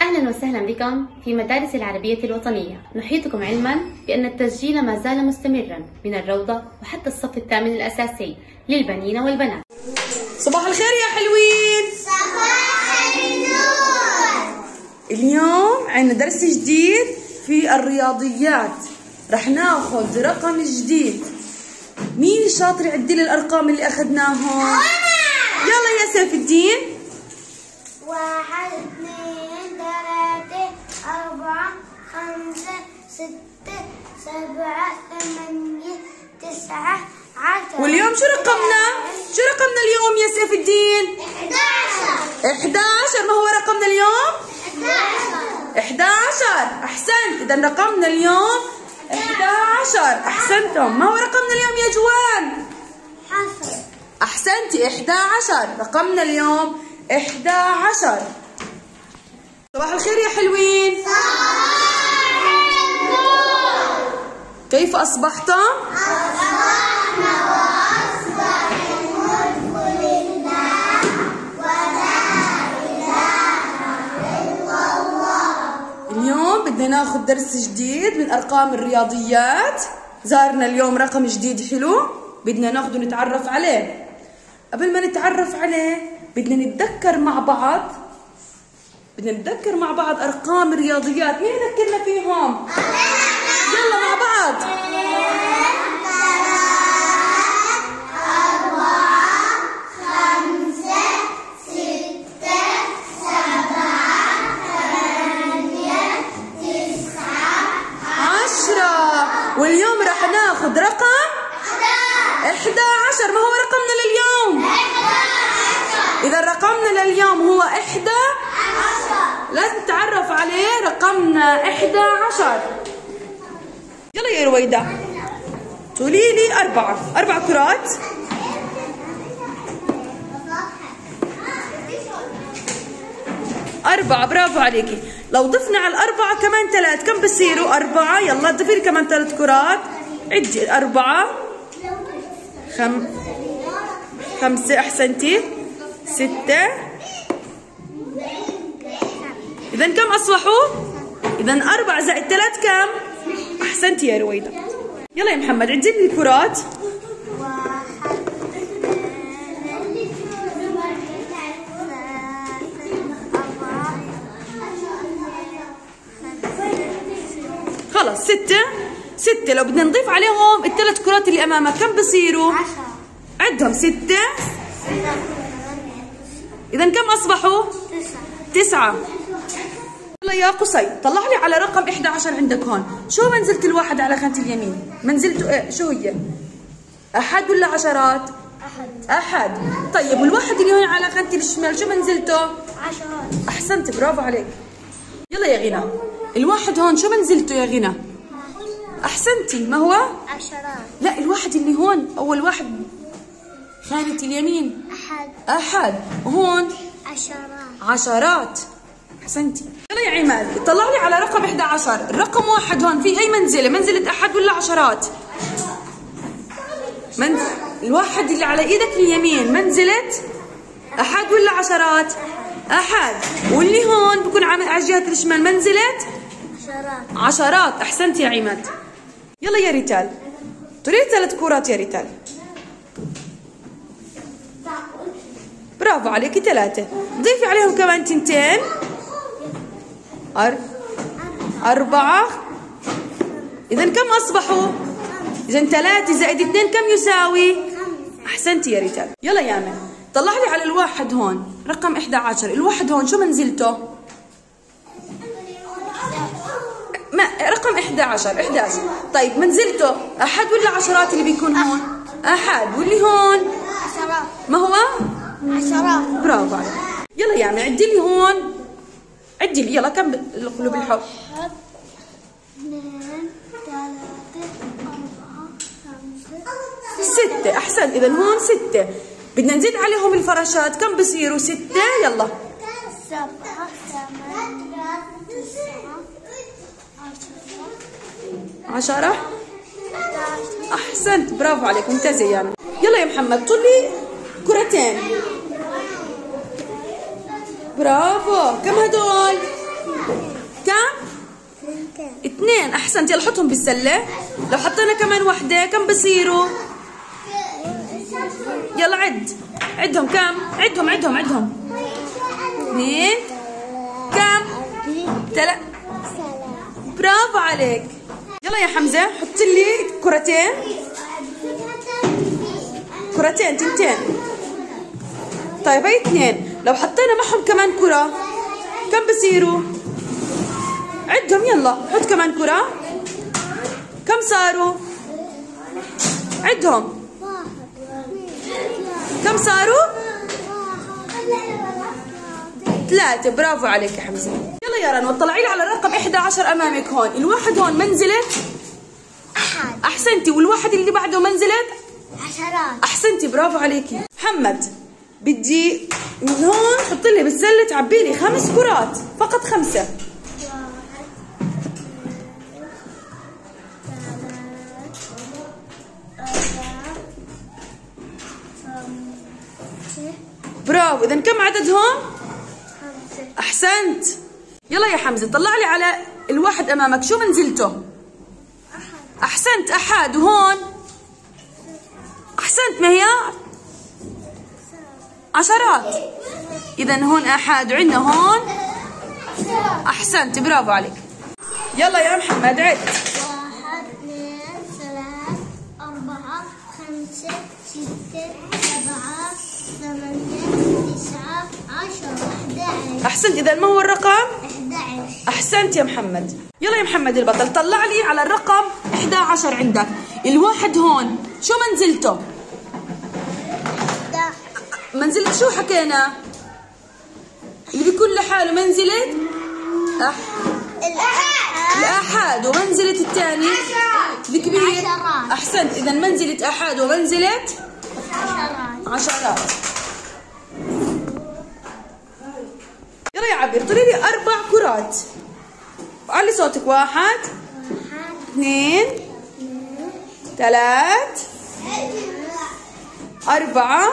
أهلا وسهلا بكم في مدارس العربية الوطنية. نحيطكم علما بأن التسجيل ما زال مستمرا من الروضة وحتى الصف الثامن الأساسي للبنين والبنات. صباح الخير يا حلوين. صباح النور اليوم عندنا درس جديد في الرياضيات. رح ناخذ رقم جديد. مين شاطر يعدي لي الأرقام اللي أخذناهم؟ يلا يا سيف الدين. واحد. ستة سبعة ثمانية تسعة عشرة. واليوم شو رقمنا؟ شو رقمنا اليوم يا سيف الدين؟ 11 11 ما هو رقمنا اليوم؟ 11 أحسنت. إذا رقمنا اليوم 11 أحسنتم. ما هو رقمنا اليوم يا جوان؟ حصل. أحسنتي. 11 رقمنا اليوم 11 صباح الخير يا حلوين. كيف اصبحتم اليوم بدنا ناخذ درس جديد من أرقام الرياضيات. زارنا اليوم رقم جديد حلو بدنا ناخذه نتعرف عليه. قبل ما نتعرف عليه بدنا نتذكر مع بعض بدنا نتذكر مع بعض أرقام الرياضيات. مين يذكرنا فيهم؟ يلا مع بعض. واليوم راح ناخذ رقم 11 ما هو رقمنا لليوم؟ إذا رقمنا لليوم هو 11 لازم نتعرف عليه رقمنا 11 يلا يا رويدة. تقولي لي أربعة. أربع كرات. أربعة. برافو عليكي. لو ضفنا على الأربعة كمان ثلاث. كم بصيروا أربعة. يلا ضفي لي كمان ثلاث كرات. عدي. أربعة. خم خمسة. أحسنتي. ستة. إذا كم أصبحوا؟ إذا أربعة. زائد ثلاث كم؟ أحسنتي يا رويدة. يلا يا محمد عدي لي الكرات. خلص ستة. ستة لو بدنا نضيف عليهم الثلاث كرات اللي أمامك كم بصيروا؟ عدهم ستة. إذا كم أصبحوا؟ تسعة. يلا يا قصي طلع لي على رقم 11 عندك هون. شو منزلة الواحد على خانة اليمين؟ منزلته إيه شو هي؟ أحد ولا عشرات؟ أحد. أحد طيب والواحد اللي هون على خانة الشمال شو منزلته عشرات. أحسنت برافو عليك. يلا يا غنى الواحد هون شو منزلته يا غنى أحسنتي. ما هو؟ عشرات. لا الواحد اللي هون أول واحد. خانة اليمين. أحد. أحد. وهون؟ عشرات. عشرات. أحسنتي. يلا يا عماد طلع لي على رقم 11 الرقم واحد هون في أي منزلة؟ منزلة أحد ولا عشرات؟ منزل الواحد اللي على إيدك اليمين. منزلة أحد ولا عشرات؟ أحد. واللي هون بكون على جهه الشمال. منزلة عشرات. عشرات احسنت يا عماد. يلا يا ريتال. تريد ثلاث كرات يا ريتال. برافو عليكي ثلاثة. ضيفي عليهم كمان تنتين. أر... أربعة. إذا كم أصبحوا؟ إذا ثلاثة. زائد اثنين كم يساوي؟ أحسنتي يا ريتال. يلا يا من طلع لي على الواحد هون. رقم 11 الواحد هون شو منزلته؟ ما رقم 11 11 طيب منزلته أحد ولا عشرات اللي بيكون هون؟ أحد. واللي هون؟ عشرات ما هو؟ عشرات برافو عليك. يلا يا عمي عدي لي هون. عدي لي يلا كم القلوب الحب واحد اثنين ثلاثة أربعة خمسة ستة. أحسن. إذا هون ستة. بدنا نزيد عليهم الفراشات. كم بصيروا؟ ستة. يلا. سبعة ثمانية تسعة عشرة. عشرة. 11 أحسنت برافو عليك ممتازة يا عمي يلا يا محمد طل لي كرتين. برافو. كم هدول؟ اثنين. أحسنت. يلا حطهم بالسلة. لو حطينا كمان وحدة كم بصيروا؟ يلا عد. عدهم. كم؟ عدهم عدهم عدهم. اثنين. كم؟ تلا برافو عليك. يلا يا حمزة حط لي كرتين. كرتين تنتين. طيب هاي اثنين. لو حطينا معهم كمان كرة كم بصيروا؟ عدهم يلا حط كمان كرة. كم صاروا؟ عدهم كم صاروا؟ ثلاثة. برافو عليك يا حمزة. يلا يا رنوة طلعي لي على الرقم 11 أمامك هون. الواحد هون منزلت أحد. أحسنتي والواحد اللي بعده منزلت عشرات أحسنتي برافو عليكي. محمد. بدي من هون حط لي بالسله تعبي لي خمس كرات فقط خمسة. برافو اذا كم عددهم أحسنت. يلا يا حمزة طلع لي على الواحد أمامك شو منزلته أحسنت أحد وهون أحسنت هي عشرات. اذا هون أحد وعندنا هون. أحسنت برافو عليك. يلا يا محمد عد. واحد اثنين ثلاث أربعة خمسة ستة سبعة ثمانية تسعة عشرة أحد عشر. أحسنت اذا ما هو الرقم؟ أحد عشر. أحسنت يا محمد. يلا يا محمد البطل طلع لي على الرقم 11 عندك. الواحد هون شو منزلته؟ منزلة شو حكينا؟ اللي بيكون لحاله منزلة؟ أح... الأحد الآحاد ومنزلة الثاني. الكبير. عشرات. أحسنت إذا منزلة آحاد ومنزلة عشرات. عشرات يلا يا عبير طلع لي أربع كرات. علي صوتك. واحد واحد اثنين ثلاث أربعة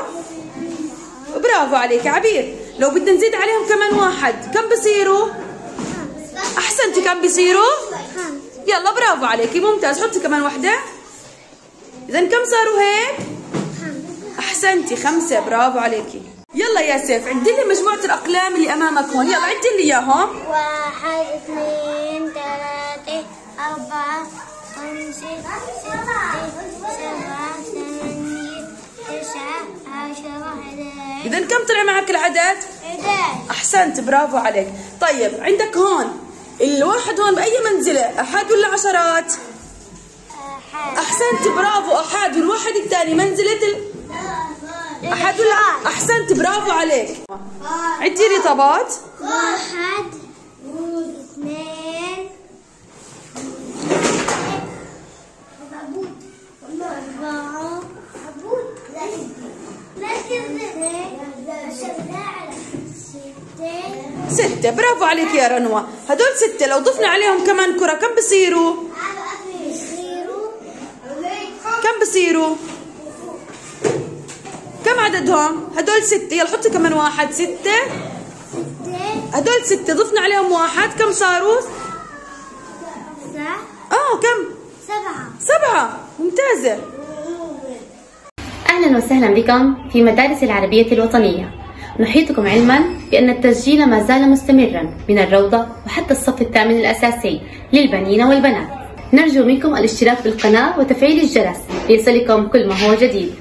برافو عليك عبير. لو بدنا نزيد عليهم كمان واحد. كم بصيروا؟ أحسنتي كم بصيروا؟ يلا برافو عليكي ممتاز. حطي كمان واحدة إذا كم صاروا هيك؟ خمسة أحسنتي خمسة. برافو عليكي. يلا يا سيف عدي لي مجموعة الأقلام اللي أمامك هون. يلا عدي لي إياهم. واحد اثنين ثلاثة أربعة خمسة ستة سبعة ثمانية تسعة عشرة أحد إذا كم طلع معك العدد؟ عشر أحسنت برافو عليك. طيب عندك هون الواحد هون بأي منزلة؟ أحد ولا عشرات؟ أحد. أحسنت برافو أحد. والواحد الثاني منزلة ال... أحد ولا أحسنت برافو عليك. عدي لي طبات. واحد. ستة. برافو عليك يا رنوة. هدول ستة. لو ضفنا عليهم كمان كرة كم بصيروا؟ كم بصيروا؟ كم عددهم؟ هدول ستة. يلا حطي كمان واحد. ستة. هدول ستة. ضفنا عليهم واحد. كم صاروا؟ آه كم؟ سبعة. سبعة ممتازة. أهلا وسهلا بكم في مدارس العربية الوطنية. نحيطكم علما بأن التسجيل ما زال مستمرا من الروضة وحتى الصف الثامن الأساسي للبنين والبنات. نرجو منكم الاشتراك بالقناة وتفعيل الجرس ليصلكم كل ما هو جديد.